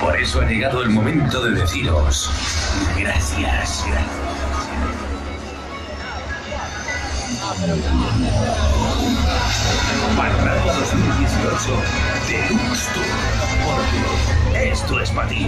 Por eso ha llegado el momento de deciros gracias. Panorama 2018 Deluxe Tour. Porque esto es para ti.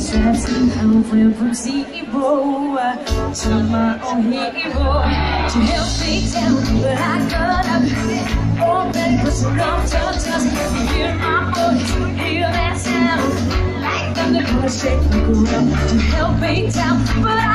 Seraphin, Alfred, Brucey, zero To my own hero To help me tell what I gotta up All that was wrong to just Hear my voice, hear that sound Like thunder, gonna shake me ground To help me tell what I